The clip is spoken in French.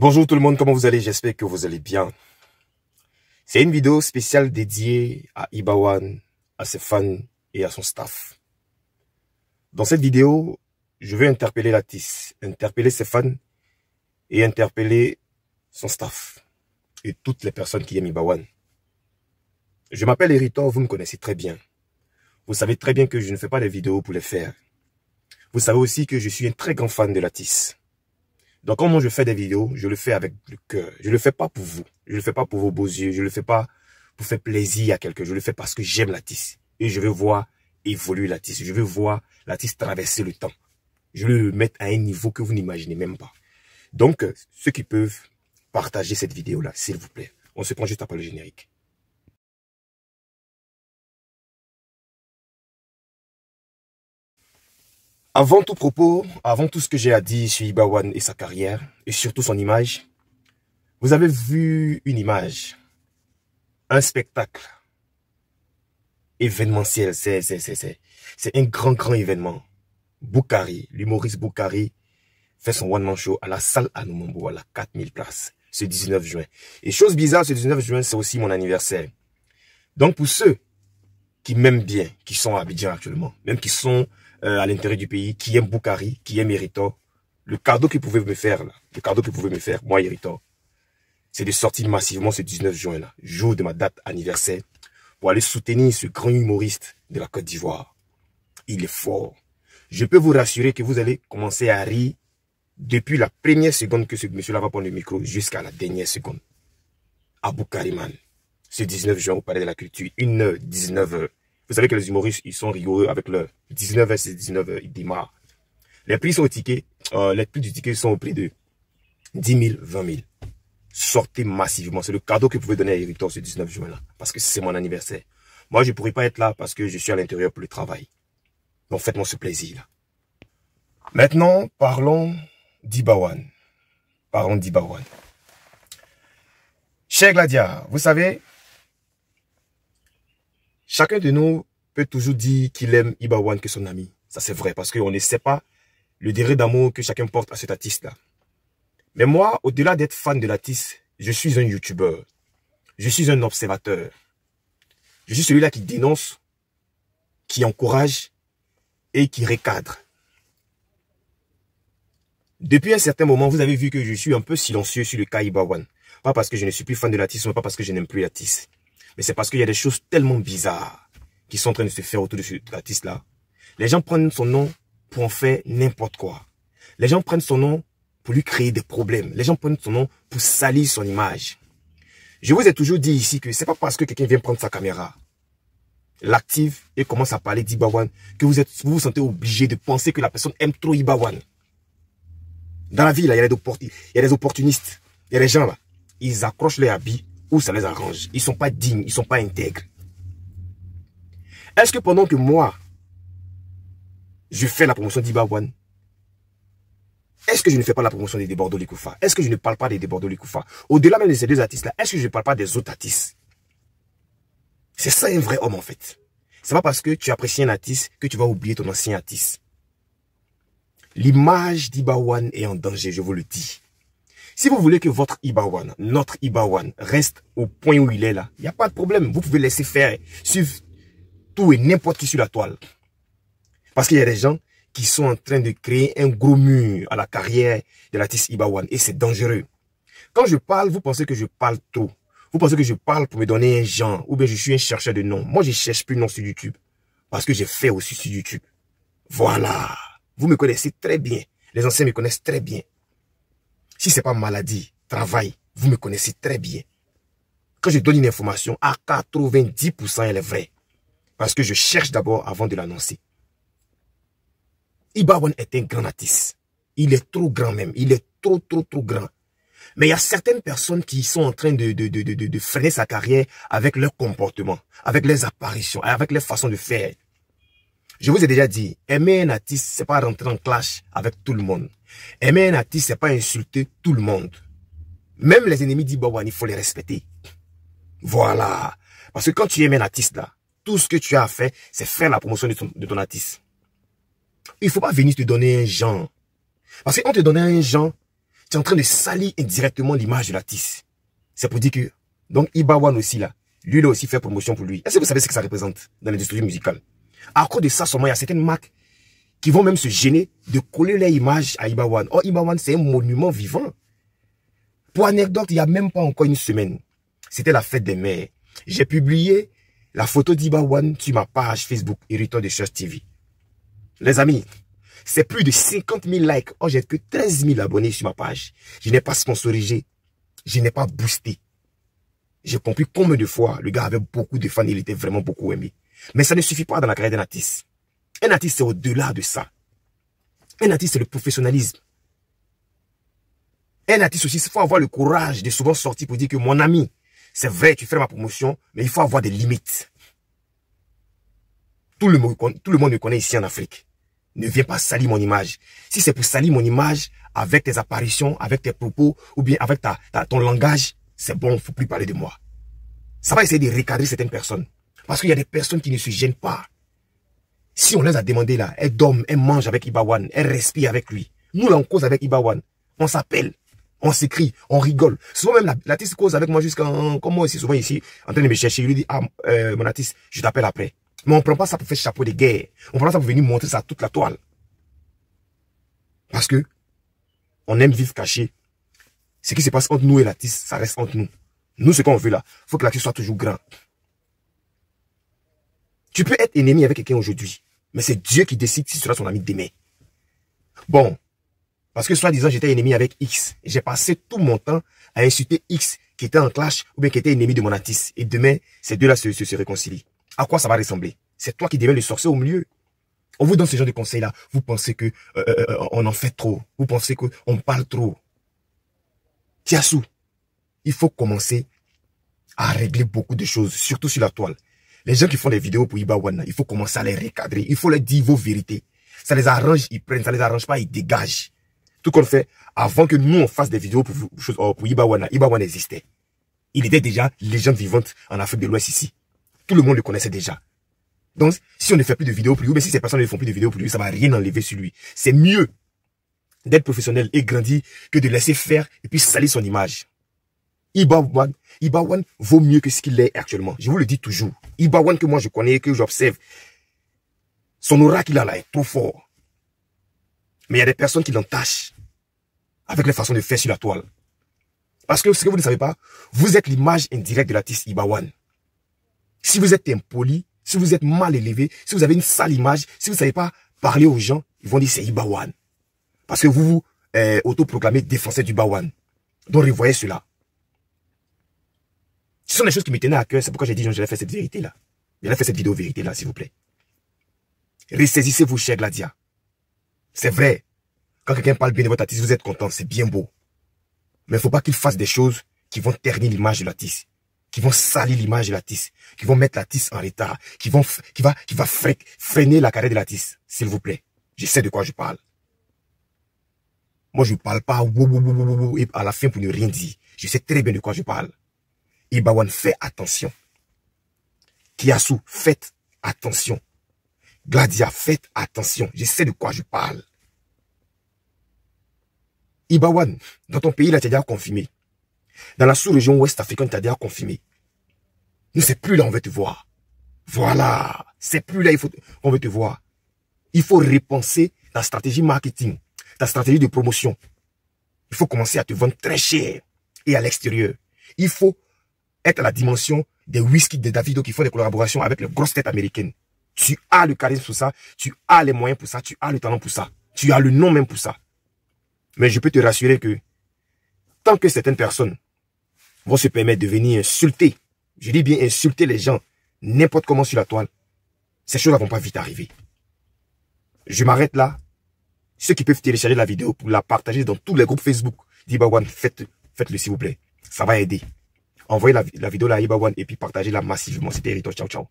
Bonjour tout le monde, comment vous allez? J'espère que vous allez bien. C'est une vidéo spéciale dédiée à Ibawan, à ses fans et à son staff. Dans cette vidéo, je veux interpeller Latis, interpeller ses fans et interpeller son staff et toutes les personnes qui aiment Ibawan. Je m'appelle Eritor, vous me connaissez très bien. Vous savez très bien que je ne fais pas des vidéos pour les faire. Vous savez aussi que je suis un très grand fan de Latis. Donc, quand moi je fais des vidéos, je le fais avec le cœur. Je le fais pas pour vous. Je le fais pas pour vos beaux yeux. Je le fais pas pour faire plaisir à quelqu'un. Je le fais parce que j'aime la tisse. Et je veux voir évoluer la tisse. Je veux voir la tisse traverser le temps. Je veux le mettre à un niveau que vous n'imaginez même pas. Donc, ceux qui peuvent partager cette vidéo-là, s'il vous plaît. On se prend juste après le générique. Avant tout propos, avant tout ce que j'ai à dire sur Ibawan et sa carrière, et surtout son image, vous avez vu une image, un spectacle événementiel, c'est c'est un grand, grand événement. Boukari, l'humoriste Boukari, fait son one-man show à la salle à Numambo, à la 4000 places, ce 19 juin. Et chose bizarre, ce 19 juin, c'est aussi mon anniversaire. Donc pour ceux qui m'aiment bien, qui sont à Abidjan actuellement, même qui sont euh, à l'intérieur du pays, qui aime Boukari, qui aime Héritor, le cadeau qu'il pouvait me faire, là, le cadeau qu'il pouvait me faire, moi Héritor, c'est de sortir massivement ce 19 juin, là, jour de ma date anniversaire, pour aller soutenir ce grand humoriste de la Côte d'Ivoire. Il est fort. Je peux vous rassurer que vous allez commencer à rire depuis la première seconde que ce monsieur-là va prendre le micro jusqu'à la dernière seconde. Abou Kariman, ce 19 juin au Palais de la Culture, 1h19 vous savez que les humoristes, ils sont rigoureux avec le 19 c'est 19 ils démarrent. Les prix sont au ticket, euh, les prix du ticket sont au prix de 10 000, 20 000. Sortez massivement. C'est le cadeau que vous pouvez donner à Héritor ce 19 juin là. Parce que c'est mon anniversaire. Moi, je pourrais pas être là parce que je suis à l'intérieur pour le travail. Donc faites-moi ce plaisir là. Maintenant, parlons d'Ibawan. Parlons d'Ibawan. Cher Gladia, vous savez, Chacun de nous peut toujours dire qu'il aime Ibawan que son ami. Ça, c'est vrai, parce qu'on ne sait pas le degré d'amour que chacun porte à cet artiste-là. Mais moi, au-delà d'être fan de l'artiste, je suis un YouTuber. Je suis un observateur. Je suis celui-là qui dénonce, qui encourage et qui recadre. Depuis un certain moment, vous avez vu que je suis un peu silencieux sur le cas Ibawan. Pas parce que je ne suis plus fan de l'artiste, mais pas parce que je n'aime plus l'artiste. Mais c'est parce qu'il y a des choses tellement bizarres qui sont en train de se faire autour de cet artiste-là. Les gens prennent son nom pour en faire n'importe quoi. Les gens prennent son nom pour lui créer des problèmes. Les gens prennent son nom pour salir son image. Je vous ai toujours dit ici que c'est pas parce que quelqu'un vient prendre sa caméra, l'active et commence à parler d'Ibawan que vous, êtes, vous vous sentez obligé de penser que la personne aime trop Ibawan. Dans la vie, là, il y a des, il y a des opportunistes. Il y a des gens là, ils accrochent les habits où ça les arrange. Ils sont pas dignes, ils sont pas intègres. Est-ce que pendant que moi, je fais la promotion d'Ibawan, est-ce que je ne fais pas la promotion des Débordeaux Likoufa? Est-ce que je ne parle pas des Débordeaux Likoufa? Au-delà même de ces deux artistes-là, est-ce que je ne parle pas des autres artistes? C'est ça un vrai homme en fait. C'est pas parce que tu apprécies un artiste que tu vas oublier ton ancien artiste. L'image d'Ibawan est en danger, je vous le dis. Si vous voulez que votre Ibawan, notre Ibawan, reste au point où il est là, il n'y a pas de problème. Vous pouvez laisser faire, suivre tout et n'importe qui sur la toile. Parce qu'il y a des gens qui sont en train de créer un gros mur à la carrière de l'artiste Ibawan. Et c'est dangereux. Quand je parle, vous pensez que je parle trop. Vous pensez que je parle pour me donner un genre. Ou bien je suis un chercheur de noms. Moi, je cherche plus de noms sur YouTube. Parce que j'ai fait aussi sur YouTube. Voilà. Vous me connaissez très bien. Les anciens me connaissent très bien. Si c'est pas maladie, travail, vous me connaissez très bien. Quand je donne une information, à 90%, elle est vraie. Parce que je cherche d'abord avant de l'annoncer. Ibawan est un grand artiste. Il est trop grand même. Il est trop, trop, trop grand. Mais il y a certaines personnes qui sont en train de, de, de, de, freiner sa carrière avec leur comportement, avec les apparitions, avec les façons de faire. Je vous ai déjà dit, aimer un artiste, c'est pas rentrer en clash avec tout le monde. Aimer un artiste, c'est pas insulter tout le monde. Même les ennemis d'Ibawan, il faut les respecter. Voilà. Parce que quand tu aimes un artiste là, tout ce que tu as à faire, c'est faire la promotion de ton, artiste. Il faut pas venir te donner un genre. Parce qu'on te donne un genre, tu es en train de salir indirectement l'image de l'artiste. C'est pour dire que, donc Ibawan aussi là, lui il a aussi fait promotion pour lui. Est-ce que vous savez ce que ça représente dans l'industrie musicale? À cause de ça seulement, il y a certaines marques qui vont même se gêner de coller leur image à Ibawan. Oh, Ibawan, c'est un monument vivant. Pour anecdote, il n'y a même pas encore une semaine, c'était la fête des mères. J'ai publié la photo d'Ibawan sur ma page Facebook Hériteur de Church TV. Les amis, c'est plus de 50 000 likes. Oh, j'ai que 13 000 abonnés sur ma page. Je n'ai pas sponsorisé. Je n'ai pas boosté. J'ai compris combien de fois le gars avait beaucoup de fans. Il était vraiment beaucoup aimé. Mais ça ne suffit pas dans la carrière d'un artiste. Un artiste, c'est au-delà de ça. Un artiste, c'est le professionnalisme. Un artiste aussi, il faut avoir le courage de souvent sortir pour dire que mon ami, c'est vrai, tu fais ma promotion, mais il faut avoir des limites. Tout le monde, le me connaît ici en Afrique. Ne viens pas salir mon image. Si c'est pour salir mon image avec tes apparitions, avec tes propos, ou bien avec ta, ton langage, c'est bon, faut plus parler de moi. Ça va essayer de recadrer certaines personnes. Parce qu'il y a des personnes qui ne se gênent pas. Si on les a demandé là, elles dorment, elles mangent avec Ibawan, elles respirent avec lui. Nous là, on cause avec Ibawan. On s'appelle, on s'écrit, on rigole. Souvent même l'artiste cause avec moi jusqu'à, comme moi aussi, souvent ici, en train de me chercher. Il lui dit, ah, euh, mon artiste, je t'appelle après. Mais on ne prend pas ça pour faire chapeau de guerre. On prend ça pour venir montrer ça à toute la toile. Parce que on aime vivre caché. Ce qui se passe entre nous et l'artiste, ça reste entre nous. Nous, ce qu'on veut là, faut que l'artiste soit toujours grand. Tu peux être ennemi avec quelqu'un aujourd'hui, mais c'est Dieu qui décide si tu seras son ami demain. Bon, parce que soi-disant, j'étais ennemi avec X. J'ai passé tout mon temps à insulter X qui était en clash ou bien qui était ennemi de mon artiste. Et demain, ces deux-là se, se, réconcilient. À quoi ça va ressembler? C'est toi qui deviens le sorcier au milieu. On vous donne ce genre de conseils-là. Vous pensez que euh, euh, euh, on en fait trop. Vous pensez qu'on parle trop. Tiasou, il faut commencer à régler beaucoup de choses, surtout sur la toile. Les gens qui font des vidéos pour Ibawana, il faut commencer à les recadrer. Il faut leur dire vos vérités. Ça les arrange, ils prennent. Ça les arrange pas, ils dégagent. Tout qu'on fait, avant que nous on fasse des vidéos pour, pour, pour Ibawana, Ibawana existait. Il était déjà légende vivante en Afrique de l'Ouest ici. Tout le monde le connaissait déjà. Donc, si on ne fait plus de vidéos pour lui, bien si ces personnes ne font plus de vidéos pour lui, ça va rien enlever sur lui. C'est mieux d'être professionnel et grandi que de laisser faire et puis salir son image. Ibawan, Ibawan vaut mieux que ce qu'il est actuellement. Je vous le dis toujours. Ibawan que moi je connais, que j'observe, son aura qu'il a là est trop fort. Mais il y a des personnes qui l'entachent avec les façons de faire sur la toile. Parce que ce que vous ne savez pas, vous êtes l'image indirecte de l'artiste Ibawan. Si vous êtes impoli, si vous êtes mal élevé, si vous avez une sale image, si vous ne savez pas parler aux gens, ils vont dire c'est Ibawan. Parce que vous vous euh, autoproclamez défenseur du Bawan. Donc revoyez cela. Ce sont des choses qui me tenaient à cœur. C'est pourquoi j'ai dit, j'allais faire cette vérité-là. J'allais faire cette vidéo vérité-là, s'il vous plaît. Ressaisissez-vous, cher Gladia. C'est vrai. Quand quelqu'un parle bien de votre artiste, vous êtes content, c'est bien beau. Mais il ne faut pas qu'il fasse des choses qui vont ternir l'image de l'artiste qui vont salir l'image de l'artiste, qui vont mettre l'artiste en retard, qui vont, qui va, qui va freiner la carrière de l'artiste, s'il vous plaît. Je sais de quoi je parle. Moi, je ne parle pas à la fin pour ne rien dire. Je sais très bien de quoi je parle. Ibawan, fais attention. Kiasu, faites attention. Gladia, faites attention. Je sais de quoi je parle. Ibawan, dans ton pays, là, tu es déjà confirmé. Dans la sous-région ouest africaine, tu as déjà confirmé. Nous, c'est plus là on veut te voir. Voilà. C'est plus là qu'on veut te voir. Il faut repenser ta stratégie marketing, ta stratégie de promotion. Il faut commencer à te vendre très cher et à l'extérieur. Il faut être à la dimension des whisky de Davido qui font des collaborations avec les grosses têtes américaines. Tu as le charisme pour ça, tu as les moyens pour ça, tu as le talent pour ça, tu as le nom même pour ça. Mais je peux te rassurer que tant que certaines personnes vont se permettre de venir insulter, je dis bien insulter les gens, n'importe comment sur la toile, ces choses ne vont pas vite arriver. Je m'arrête là. Ceux qui peuvent télécharger la vidéo pour la partager dans tous les groupes Facebook d'Ibawan, faites, faites-le s'il vous plaît. Ça va aider. Envoyez la, vidéo à Ibawan et puis partagez-la massivement. C'était Rito. Ciao, ciao.